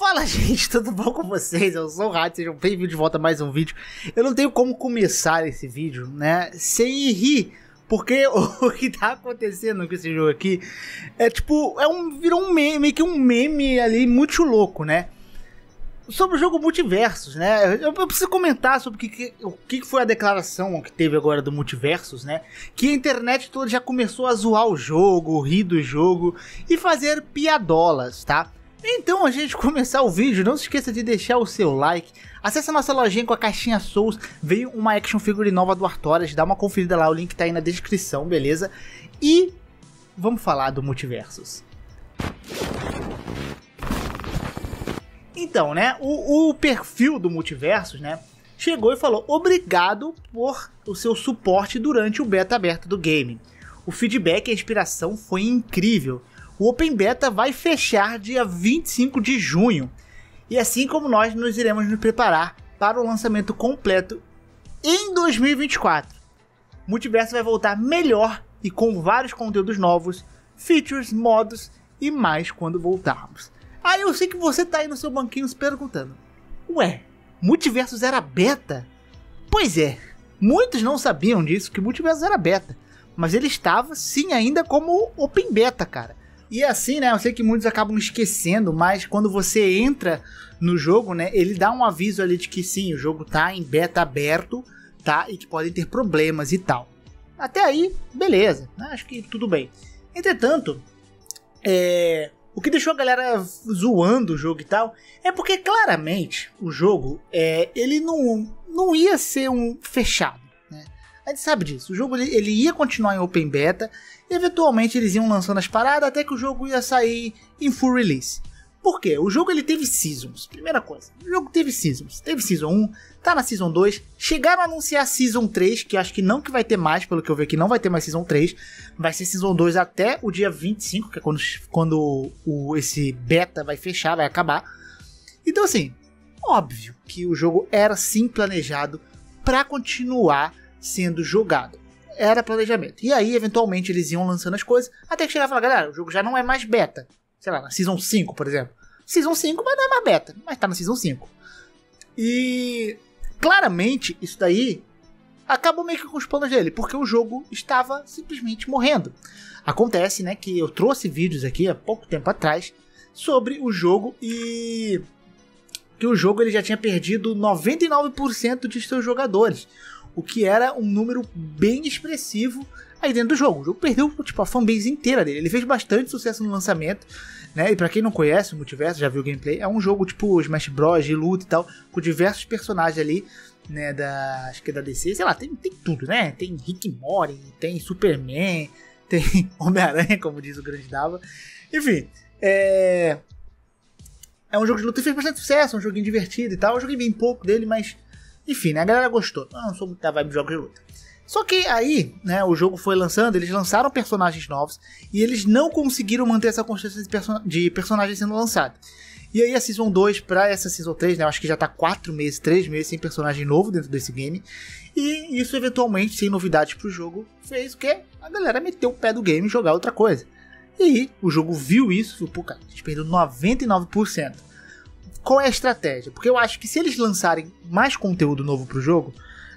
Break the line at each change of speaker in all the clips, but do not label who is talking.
Fala gente, tudo bom com vocês? Eu sou o Rádio, sejam bem-vindos de volta a mais um vídeo. Eu não tenho como começar esse vídeo, né, sem rir, porque o que tá acontecendo com esse jogo aqui é tipo, é um, virou um meme, meio que um meme ali muito louco, né? Sobre o jogo Multiversos, né? Eu, eu preciso comentar sobre o que, o que foi a declaração que teve agora do Multiversos, né? Que a internet toda já começou a zoar o jogo, rir do jogo e fazer piadolas, tá? Então, a gente começar o vídeo, não se esqueça de deixar o seu like. Acesse a nossa lojinha com a caixinha Souls. Veio uma action figure nova do Artorias. Dá uma conferida lá, o link tá aí na descrição, beleza? E vamos falar do Multiversos. Então, né, o, o perfil do Multiversos, né, chegou e falou obrigado por o seu suporte durante o beta aberto do game. O feedback e a inspiração foi incrível. O Open Beta vai fechar dia 25 de junho. E assim como nós nos iremos nos preparar para o lançamento completo em 2024. O Multiverso vai voltar melhor e com vários conteúdos novos, features, modos e mais quando voltarmos. Aí eu sei que você tá aí no seu banquinho se perguntando: Ué, Multiversos era beta? Pois é, muitos não sabiam disso, que Multiversos era beta. Mas ele estava sim ainda como Open Beta, cara. E assim, né? Eu sei que muitos acabam esquecendo, mas quando você entra no jogo, né? Ele dá um aviso ali de que sim, o jogo tá em beta aberto, tá? E que podem ter problemas e tal. Até aí, beleza. Né, acho que tudo bem. Entretanto, é, o que deixou a galera zoando o jogo e tal é porque claramente o jogo é, ele não, não ia ser um fechado. A gente sabe disso. O jogo ele, ia continuar em open beta Eventualmente eles iam lançando as paradas até que o jogo ia sair em full release. Por quê? O jogo ele teve seasons. Primeira coisa, o jogo teve seasons. Teve season 1, tá na season 2. Chegaram a anunciar season 3, que acho que não que vai ter mais, pelo que eu vi aqui, não vai ter mais season 3. Vai ser season 2 até o dia 25, que é quando, quando o, esse beta vai fechar, vai acabar. Então assim, óbvio que o jogo era sim planejado para continuar sendo jogado era planejamento. E aí, eventualmente, eles iam lançando as coisas, até que chegava e falava, galera, o jogo já não é mais beta. Sei lá, na Season 5, por exemplo. Season 5, mas não é mais beta, mas tá na Season 5. E claramente, isso daí acabou meio que com os planos dele, porque o jogo estava simplesmente morrendo. Acontece, né, que eu trouxe vídeos aqui há pouco tempo atrás sobre o jogo e que o jogo ele já tinha perdido 99% de seus jogadores o que era um número bem expressivo aí dentro do jogo. O jogo perdeu tipo, a fanbase inteira dele. Ele fez bastante sucesso no lançamento, né? E para quem não conhece o Multiverso, já viu o gameplay, é um jogo tipo Smash Bros, de luta e tal, com diversos personagens ali, né, da acho que é da DC, sei lá, tem, tem tudo, né? Tem Rick Mori, tem Superman, tem Homem-Aranha, como diz o grande Dava. Enfim, é é um jogo de luta que fez bastante sucesso, é um joguinho divertido e tal. Eu joguei bem pouco dele, mas enfim, né, a galera gostou. Eu não sou muito da vibe de jogos de luta. Só que aí, né, o jogo foi lançando, eles lançaram personagens novos e eles não conseguiram manter essa constância de, person de personagens sendo lançados. E aí a Season 2 para essa Season 3, né, eu acho que já tá 4 meses, 3 meses sem personagem novo dentro desse game. E isso eventualmente, sem novidades pro jogo, fez o que? A galera meteu o pé do game e jogar outra coisa. E aí, o jogo viu isso e falou, pô, cara, a gente perdeu 99% qual é a estratégia? Porque eu acho que se eles lançarem mais conteúdo novo pro jogo,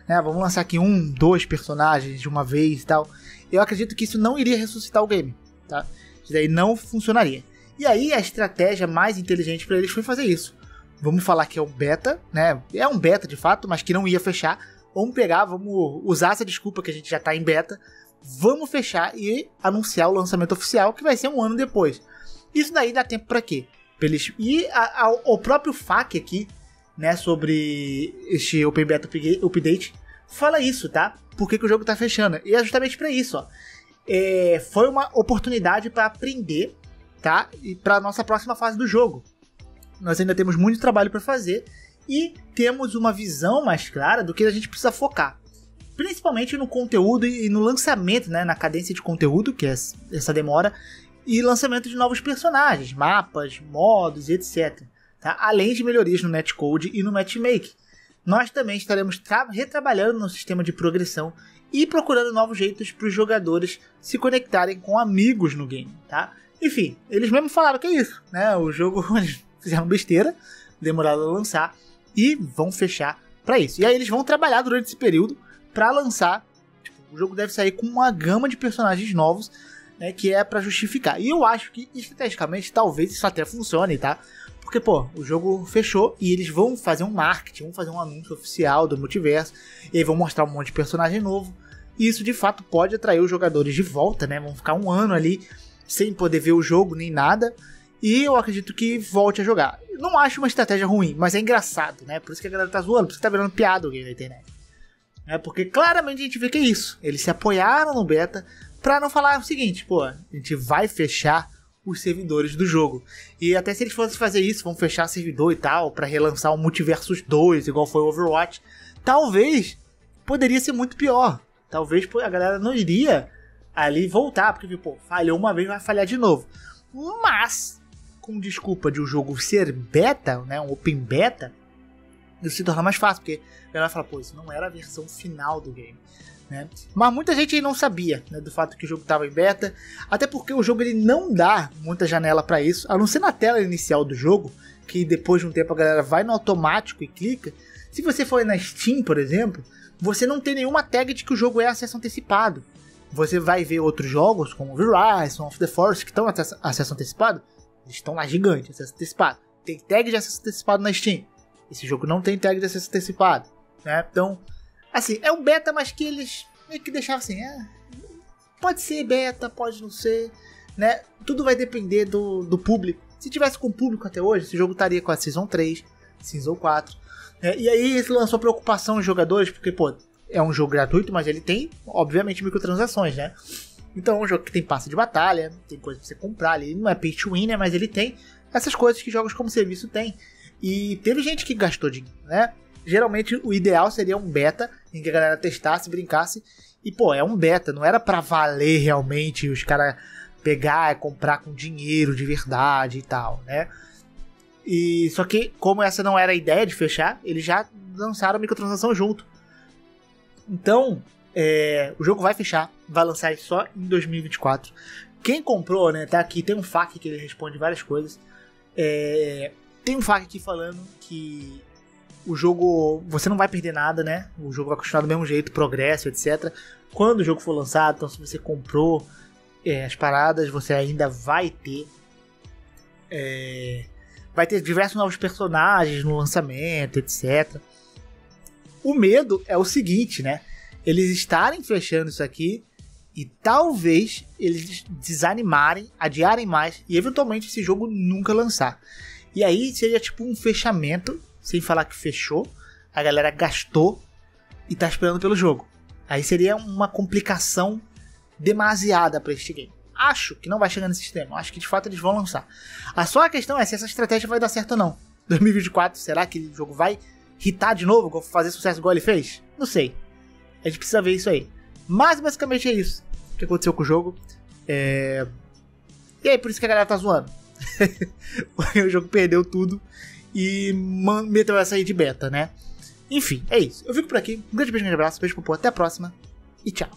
né, vamos lançar aqui um, dois personagens de uma vez e tal, eu acredito que isso não iria ressuscitar o game, tá? Isso daí não funcionaria. E aí a estratégia mais inteligente para eles foi fazer isso. Vamos falar que é um beta, né? É um beta de fato, mas que não ia fechar. Vamos pegar, vamos usar essa desculpa que a gente já tá em beta, vamos fechar e anunciar o lançamento oficial que vai ser um ano depois. Isso daí dá tempo para quê? Eles, e a, a, o próprio FAQ aqui, né, sobre este Open Beta Update, fala isso, tá? Por que, que o jogo tá fechando? E é justamente para isso, ó. É, foi uma oportunidade para aprender, tá? E para nossa próxima fase do jogo. Nós ainda temos muito trabalho para fazer e temos uma visão mais clara do que a gente precisa focar. Principalmente no conteúdo e no lançamento, né, na cadência de conteúdo, que é essa demora, e lançamento de novos personagens, mapas, modos e etc. Tá? Além de melhorias no netcode e no matchmaking. Nós também estaremos retrabalhando no sistema de progressão e procurando novos jeitos para os jogadores se conectarem com amigos no game, tá? Enfim, eles mesmo falaram que é isso, né? O jogo fizeram besteira, demoraram a lançar e vão fechar para isso. E aí eles vão trabalhar durante esse período para lançar. Tipo, o jogo deve sair com uma gama de personagens novos, né, que é para justificar. E eu acho que estrategicamente talvez isso até funcione, tá? Porque, pô, o jogo fechou e eles vão fazer um marketing, vão fazer um anúncio oficial do multiverso, e aí vão mostrar um monte de personagem novo. E isso de fato pode atrair os jogadores de volta, né? Vão ficar um ano ali sem poder ver o jogo nem nada. E eu acredito que volte a jogar. Não acho uma estratégia ruim, mas é engraçado, né? Por isso que a galera tá zoando, por isso que tá virando piada game na internet. É porque claramente a gente vê que é isso. Eles se apoiaram no beta pra não falar o seguinte, pô, a gente vai fechar os servidores do jogo. E até se eles fossem fazer isso, vão fechar servidor e tal, para relançar o Multiversus 2, igual foi o Overwatch, talvez poderia ser muito pior. Talvez a galera não iria ali voltar, porque, pô, falhou uma vez, vai falhar de novo. Mas, com desculpa de o um jogo ser beta, né, um open beta, isso se torna mais fácil, porque a galera fala, pô, isso não era a versão final do game. Né? Mas muita gente não sabia né, do fato que o jogo estava em beta, até porque o jogo ele não dá muita janela para isso, a não ser na tela inicial do jogo, que depois de um tempo a galera vai no automático e clica. Se você for na Steam, por exemplo, você não tem nenhuma tag de que o jogo é acesso antecipado. Você vai ver outros jogos, como Verizon, of the Force, que estão acesso antecipado. Eles estão lá gigante, acesso antecipado. Tem tag de acesso antecipado na Steam. Esse jogo não tem tag de acesso antecipado. Né? Então, assim, é um beta, mas que eles meio que deixavam assim. É, pode ser beta, pode não ser. Né? Tudo vai depender do, do público. Se tivesse com público até hoje, esse jogo estaria com a Season 3, Season 4. É, e aí lançou preocupação nos jogadores, porque, pô, é um jogo gratuito, mas ele tem, obviamente, microtransações, né? Então é um jogo que tem passe de batalha, tem coisa pra você comprar ali, não é pay to win, né? Mas ele tem essas coisas que jogos como serviço tem. E teve gente que gastou dinheiro, né? Geralmente o ideal seria um beta em que a galera testasse, brincasse. E, pô, é um beta, não era para valer realmente os caras pegar e comprar com dinheiro de verdade e tal, né? E só que, como essa não era a ideia de fechar, eles já lançaram a microtransação junto. Então, é, o jogo vai fechar, vai lançar só em 2024. Quem comprou, né, tá aqui, tem um FAQ que ele responde várias coisas. É, tem um FAQ aqui falando que o jogo, você não vai perder nada, né? O jogo vai continuar do mesmo jeito, progresso, etc. Quando o jogo for lançado, então se você comprou é, as paradas, você ainda vai ter é, vai ter diversos novos personagens no lançamento, etc. O medo é o seguinte, né? Eles estarem fechando isso aqui e talvez eles desanimarem, adiarem mais e eventualmente esse jogo nunca lançar. E aí seria tipo um fechamento, sem falar que fechou, a galera gastou e tá esperando pelo jogo. Aí seria uma complicação demasiada para este game acho que não vai chegar nesse sistema. Acho que de fato eles vão lançar. A só a questão é se essa estratégia vai dar certo ou não. 2024, será que o jogo vai hitar de novo, fazer sucesso igual ele fez? Não sei. A gente precisa ver isso aí. Mas basicamente é isso que aconteceu com o jogo. É... E aí, por isso que a galera tá zoando. o jogo perdeu tudo e meteu essa aí de beta, né? Enfim, é isso. Eu fico por aqui. Um grande beijo, um grande abraço, beijo pro povo, até a próxima e tchau.